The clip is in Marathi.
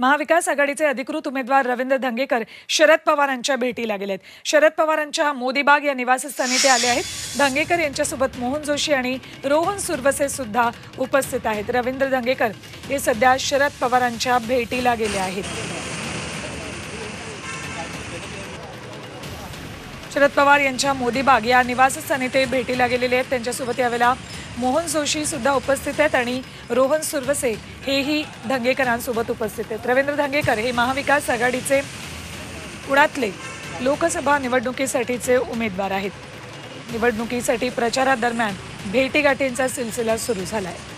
महाविकास आघाडीचे अधिकृत उमेदवार रवींद्र धंगेकर शरद पवारांच्या भेटीला गेलेत. शरद पवारांच्या मोदीबाग या निवासस्थानी ते आले आहेत. धंगेकर यांच्यासोबत मोहन जोशी आणि रोहन सुरवसे सुद्धा उपस्थित आहेत. रवींद्र धंगेकर हे सध्या शरद पवारांच्या भेटीला गेले आहेत. शरद पवार यांच्या मोदीबाग या निवासस्थानी ते भेटीला गेलेले आहेत. त्यांच्यासोबत यावेळेला मोहन जोशी सुद्धा उपस्थित आहेत आणि रोहन सुरवसे हेही धंगेकरांसोबत उपस्थित आहेत. रवींद्र धंगेकर हे महाविकास आघाडीचे पुण्यातले लोकसभा निवडणुकीसाठीचे उमेदवार आहेत. निवडणुकीसाठी प्रचारादरम्यान भेटीगाठींचा सिलसिला सुरू झाला आहे